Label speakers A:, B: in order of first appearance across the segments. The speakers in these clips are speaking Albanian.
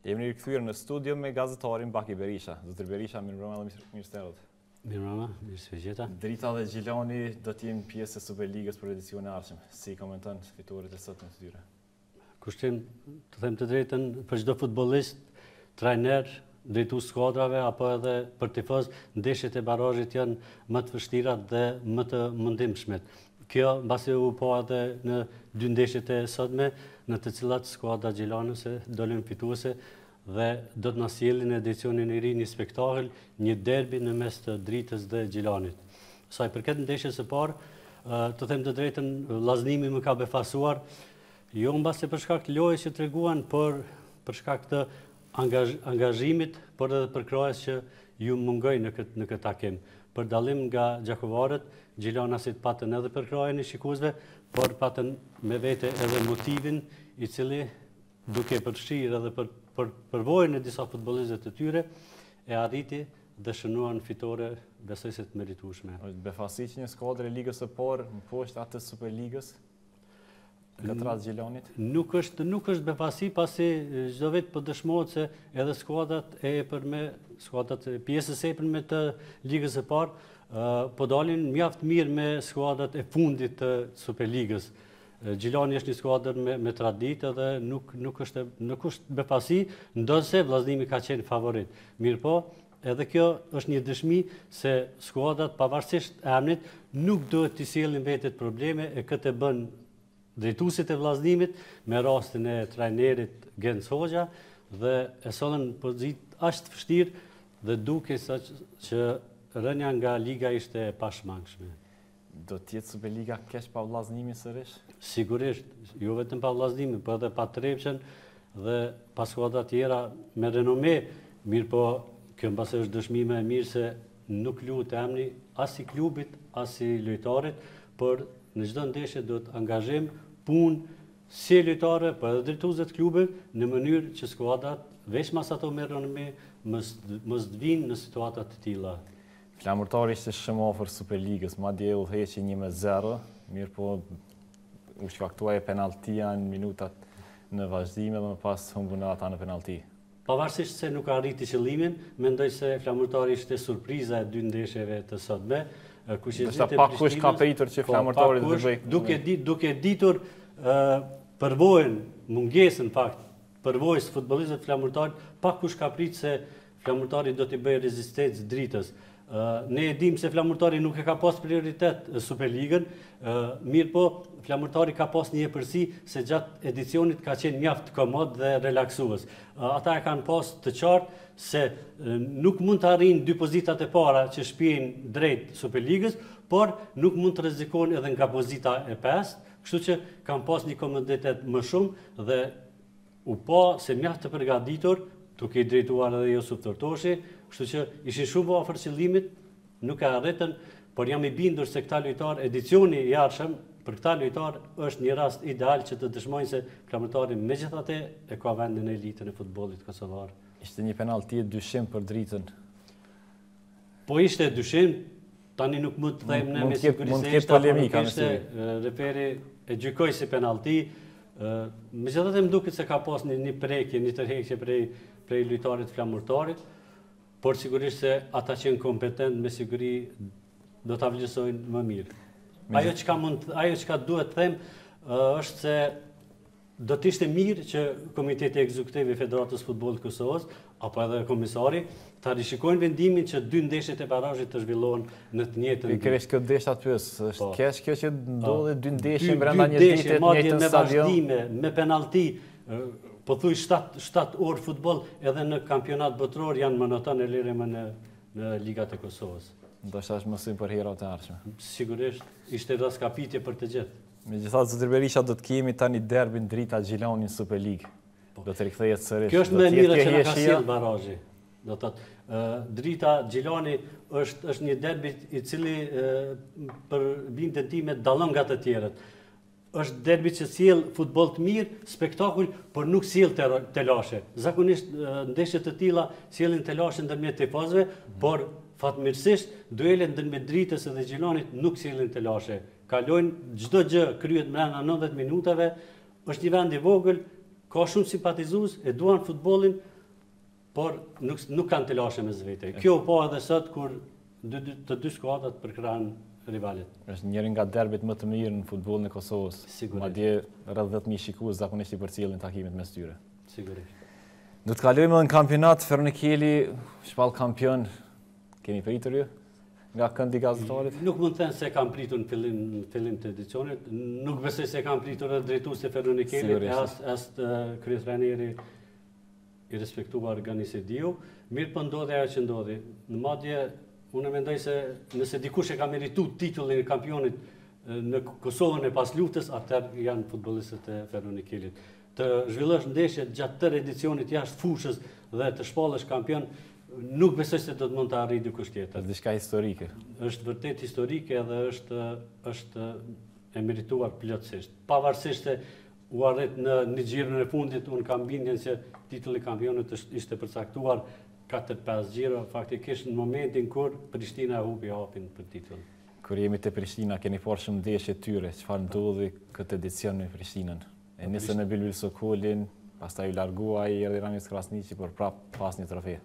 A: Jemi kthyer në studio me gazetarin Baki Berisha. Zotri Berisha, mirëmbrëma dhe mirë se
B: erdhët. Mirëmbrëma, mirë se ju gjeta.
A: Drita dhe Gjilani do t'jenë pjesë e Superligës për edicionin e ardhshëm. Si i komenton fitoret e sotme të tyre?
B: Kushtim, të them të drejtën, për çdo futbollist, trajner, drejtues skuadrave, apo edhe për tifoz, ndeshjet e barazhit janë më të vështirat dhe më të mundimshmet. Kjo mbase u pa edhe në dy ndeshjet e sotme, në të cilat skuadrat gjilanase dolën fituese dhe do të na sjellin në edicionin e ri një spektakël, një derbi në mes të Dritës dhe Gjilanit. Sa i përket ndeshjes së parë, të them të drejtën, Vllaznimi më ka befasuar, jo mbase për shkak të lojës që treguan, por për shkak të angazhimit, por edhe përkrahjes që iu mungoi në këtë në këtë takim. Për dallim nga gjakovarët, gjilanasit patën edhe përkrahjen e shikuesve, por patën me vete edhe motivin i cili duke përfshirë edhe për për përvojën e disa futbollistëve të tyre e arriti dhe shënuan fitore besoj se të meritueshme.
A: Është befasi që një skuadër e Ligës së Parë mposht atë të Superligës? Në këtë rast Gjilani?
B: Nuk është, nuk është befasi, pasi çdo vit po dëshmohet se edhe skuadrat e epërme, skuadrat e pjesës së epërme të Ligës së Parë, po dalin mjaft mirë me skuadrat e fundit të Superligës. Gjilani është një skuadër me, me traditë dhe nuk, nuk, është, nuk është befasi, ndonëse Vllaznimi ka qenë favorit. Mirëpo, Edhe kjo është një dëshmi se skuadrat pavarësisht emrit nuk duhet t'i sjellin vetes probleme e këtë e bënë drejtuesit e Vllaznimit me rastin e trajnerit Genc Hoxha dhe e sollën në pozitë aq të vështirë dhe dukej se që rënia nga liga ishte e pashmangshme.
A: Do të jetë Superliga keq pa Vllaznimin sërish?
B: Sigurisht, jo vetëm pa Vllaznimin, por edhe pa Trepçën dhe pa skuadra tjera me renome, mirëpo kjo mbase është dëshmi më e mirë se nuk luhet emri as i klubit, as i lojtarit, por në çdo ndeshje duhet angazhim, punë, si e lojtarëve, po edhe drejtuesve të klubit, në mënyrë që skuadrat, veçmas ato me renome, mos të vinë në situata të tilla.
A: Flamurtari ishte shumë afër Superligës, madje e udhëheqi një me zero, mirëpo u shkaktua penalltia në minutat në vazhdime dhe më pas humbën ata në penallti.
B: Pavarësisht se nuk arriti qëllimin, mendoj se Flamurtari ishte surpriza e dy ndeshjeve të sotme.
A: Kuqezinjtë e Prishtinës... Pakkush ka pritur që Flamurtari të
B: bëjë... Duke, duke ditur përvojën, mungesën në fakt, e përvojës së futbollistëve të Flamurtarit, pakkush ka pritë se Flamurtari do t'i bëjë rezistencë Dritës. Ne e dimë se Flamurtari nuk e ka pas prioritet Superligën, mirëpo Flamurtari ka pas një epërsi se gjatë edicionit ka qenë mjaft komod dhe relaksues. Ata e kanë pas të qartë se nuk mund të arrijnë dy pozitat e para që shpijnë drejt Superligës, por nuk mund të rrezikohen edhe nga pozita e pestë, kështu që kanë pas një komoditet më shumë dhe u pa se mjaft të përgatitur, duke i drejtuar edhe Jusuf Tortoshi, kështu që ishin shumë afër qëllimit, nuk e arritën, por jam i bindur se këta lojtarë, edicioni i ardhshëm për këta lojtarë është një rast ideal që të dëshmojnë se Flamurtari megjithatë e ka vendin në elitën e futbollit kosovar.
A: Ishte një penallti e dyshimtë për Dritën.
B: Po ishte e dyshimtë, tani nuk mund të themi ne me siguri se ishte.
A: Mund të ketë polemika
B: në si. Referi e gjykoi si penalti, megjithatë më duket se ka pas një prekje, një tërheqje prej lojtarit të Flamurtarit, por sigurisht se ata që janë kompetentë me siguri do ta vlerësojnë më mirë. Ajo çka duhet të them, është se Do të ishte mirë që Komiteti Ekzekutiv i Federatës së Futbollit të Kosovës, apo edhe Komisari, ta rishikojnë vendimin që dy ndeshjet e barazhit të zhvillohen në të njëjtën
A: ditë. Pikërisht këtë desha të pyes, është keq kjo që ndodhi dy ndeshje brenda një dite në një stadium?
B: Dy ndeshje, madje me vazhdime, me penallti, pothuaj shtatë orë futboll edhe në kampionat botëror janë monotone e lëre më në ligat e Kosovës.
A: Ndoshta është mësim për herat e ardhshme.
B: Sigurisht, ishte raskapitje për të gjithë.
A: Megjithatë zotëri Berisha do të kemi tani derbin Drita Gjilani në Superligë. Do të rikthehet sërish.
B: Kjo është më e mira që na ka sjell barazhi. Do të thotë, Drita Gjilani është është një derbi i cili për bindjen time dallon nga të tjerët. Është derbi që sjell futboll të mirë, spektakul, por nuk sjell telashe. Zakonisht ndeshje të tilla sjellin telashe ndërmjet tifozëve, por fatmirësisht duelet ndërmjet Dritës dhe Gjilanit nuk sjellin telashe. Kalojnë, çdo gjë kryhet mbrenda nëntëdhjetë minutave, është një vend i vogël, ka shumë simpatizues, e duan futbollin, por nuk nuk kanë telashe mes vete. Kjo u pa edhe sot kur dy, dy, të dy skuadrat përkrahen rivalët.
A: Është njëri nga derbit më të mirë në futbollin e Kosovës.
B: Sigurisht.
A: Madje rreth 10.000 shikues zakonisht i përcjellin takimet mes tyre.
B: Sigurisht.
A: Do të kalojmë në kampionat, Feronikeli u shpall kampion. Keni pritur ju? Nga këndi i gazetarit?
B: Nuk mund të them se e kam pritur në fillim, në fillim të edicionit, nuk besoj se e kanë pritur edhe drejtuesit e Feronikelit,
A: e
B: as, as kryetrajneri i respektuar Gani Sejdiu, mirëpo ndodhi ajo që ndodhi. Në madje, unë mendoj se nëse dikush e ka meritu titullin e kampionit në Kosovën e pas luftës, atëherë janë futbolistët e Feronikelit. Të zhvillosh ndeshjet gjatë tërë edicionit jashtë fushës dhe të shpallesh kampion, nuk besoj se do të mund të arrijë dikush tjetër.
A: Është diçka historike.
B: Është vërtet historike dhe është është e merituar plotësisht. Pavarësisht se u arrit në xhiron e fundit, unë kam bindjen se titulli i kampionit është ishte përcaktuar 4-5 xhiro, faktikisht në momentin kur Prishtina e hupi hapin për titull.
A: Kur jemi te Prishtina, keni parë shumë ndeshje të tyre, çfarë ndodhi këtë edicion me Prishtinën? E nisën me Bylbyl Sokolin, pastaj u largua ai, erdhi Ramiz Krasniqi, por prapë pa asnjë trofe.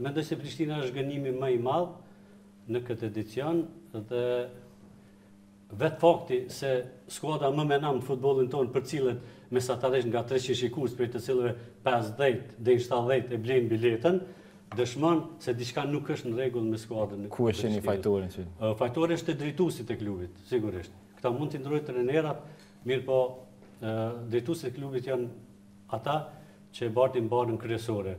B: Mendoj se Prishtina është zhgënjimi më i madh në këtë edicion dhe vetë fakti se skuadra më me nam në futbollin tonë përcillet mesatarisht nga 300 shikues, prej të cilëve 50 deri në 70 e blejnë biletën, dëshmon se diçka nuk është në rregull me skuadrën.
A: Ku e
B: shihni
A: fajtorin?
B: Fajtori është te drejtuesit e klubit, sigurisht. Ekipi mund t'i ndrojë trajnerat, Mirëpo, drejtuesit e klubit janë ata që e bartin barrën kryesore.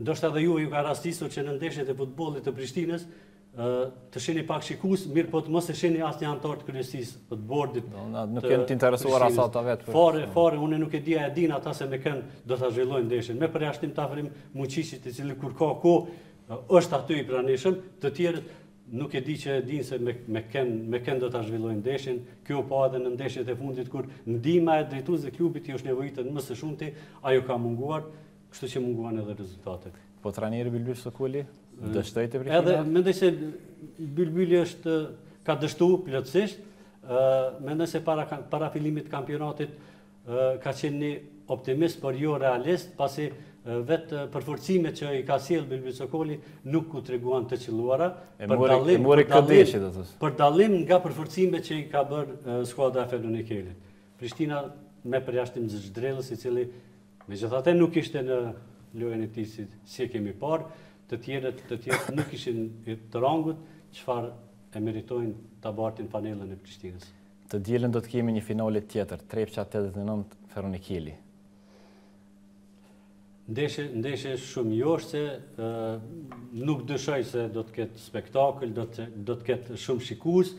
B: Ndoshta edhe juve ju ka rastisur që në ndeshjet e futbollit të Prishtinës të shihni pak shikus, mirëpo të mos e shihni asnjë antar të kryesisë, apo të bordit.
A: Nuk janë të interesuar as ata vetë.
B: Fare, fare, unë nuk e di a e dinë ata se me kënd do ta zhvillojnë ndeshjen. Me përjashtim të Afrim Muçiqit i cili kur ka kohë, është aty i pranishëm, të tjerët, Nuk e di që e dinë se me kën, me kën do ta zhvillojnë ndeshjen. Kjo u pa edhe në ndeshjet e fundit kur ndihma e drejtuesve të klubit i është nevojitur më së shumti, ajo ka munguar, kështu që munguan edhe rezultatet.
A: Po trajneri Bylbyl Sokoli dështoi
B: te
A: Prishtina.
B: Edhe mendoj se Bylbyli është ka dështuar plotësisht, ë mendoj se para para fillimit të kampionatit ka qenë një optimist por jo realist, pasi vetë përforcimet që i ka sjellë Bylbyl Sokoli nuk u treguan të
A: qëlluara,
B: për dallim nga përforcimet që i ka bërë skuadra e Feronikelit. Prishtina me përjashtim të Zhdrelës i cili megjithatë nuk ishte në lojën e tij si e kemi parë, të tjerët të tjerët nuk ishin të rangut, çfarë e meritojnë ta bartin fanelën e Prishtinës.
A: Të dielën do të kemi një finale tjetër, Trepça tetëdhjetë e nëntë Feronikeli.
B: Ndeshje, ndeshje shumë joshëse, nuk dyshoj se do të ketë spektakël, do të, do të ketë shumë shikus,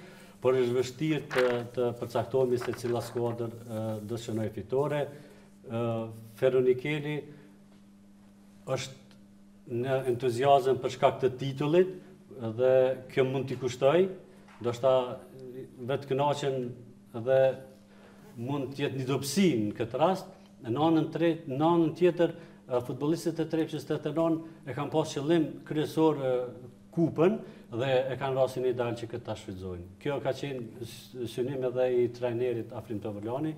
B: por është vështirë të, të përcaktohemi se cila skuadër do të shënojë fitore. Feronikeli, Është në entuziazëm për shkak të titullit dhe kjo mund t'i kushtojë, ndoshta vetëkënaqen dhe mund të jetë një dobësi në këtë rast. Në anën tret, në anën tjetër, futbollistët e Trepçës '89 e kanë pas qëllim kryesor kupën dhe e kanë rastin ideal që këtë ta shfrytëzojnë. Kjo ka qenë synim edhe i trajnerit Afrim Tovërlani,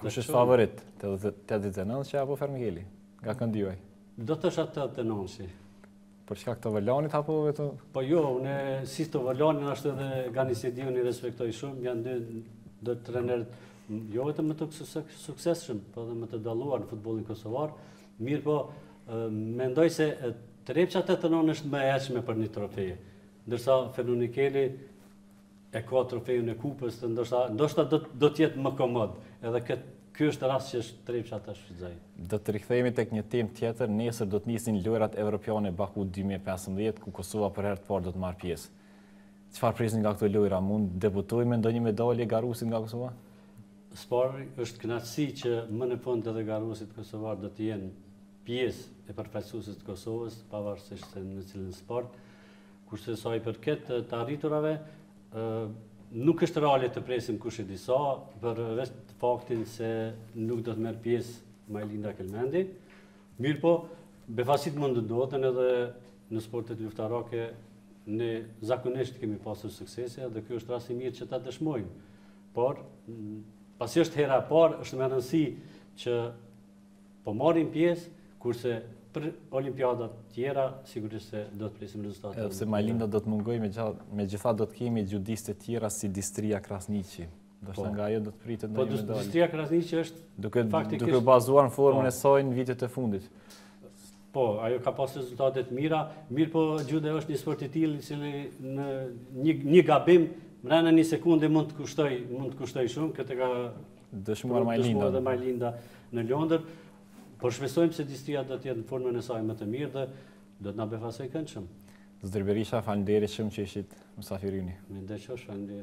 A: Kush është favorit? 89-shi apo Feronikeli? Nga këndi juaj?
B: Do thosha 89-shi.
A: Për shkak të Tovërlanit apo vetë?
B: Po jo, unë si Tovërlanin ashtu edhe Gani Sejdiun i respektoj shumë, janë dy ndër trajnerët jo vetëm më të suksesshëm, po dhe më të dalluar në futbolin kosovar, mirëpo, mendoj se Trepça '89 është më e etshme për një trofe, ndërsa Feronikeli e ka trofeun e kupës, ndoshta ndoshta do do të jetë më komod. Edhe kët ky është rast që Trepça ta shfrytëzojë.
A: Do të rikthehemi tek një temë tjetër, nesër do të nisin Lojërat Evropiane Baku 2015, ku Kosova për herë të parë do të marrë pjesë. Çfarë prisni nga këto lojëra? Mund të debutojmë me ndonjë medalje garuesit nga Kosova?
B: Së pari është kënaqësi që më në fund edhe garuesit kosovarë do të jenë pjesë e përfaqësueses të Kosovës, pavarësisht se në cilin sport. Kurse sa i përket të arriturave, nuk është reale të presim kush e di sa, për vetë faktin se nuk do të marrë pjesë Majlinda Kelmendi. Mirëpo, befasitë mund të ndodhin edhe në sportet luftarake ne zakonisht kemi pasur suksese dhe ky është rast i mirë që ta dëshmojmë. Por, pasi është hera e parë, është me rëndësi që po marrim pjesë, kurse për olimpiadat e tjera, sigurisht se do të presim rezultate.
A: Edhe pse Majlinda do të mungojë, me, megjithatë do të kemi xhudiste të tjera si Distria Krasniqi. Ndoshta,
B: po,
A: nga ajo do të pritet
B: ndo,
A: po, një medalje.
B: Po Distria Krasniqi është
A: duke,
B: faktikisht...
A: Duke bazuar në formën
B: po,
A: e saj në vitet e fundit.
B: Po, ajo ka pas rezultate të mira, mirëpo xhudo është një sport i tillë që në një, një gabim, brenda një sekonde mund të kushtojë, mund të kushtojë shumë, këtë e ka
A: dëshmuar
B: dhe
A: Majlinda
B: në Londër. Po shpresojmë se Distria do të jetë në formën e saj më të mirë dhe do të na befasojë këndshëm.
A: Z. Berisha, faleminderit shumë që ishit mysafir yni.
B: Me nder qofsh, falë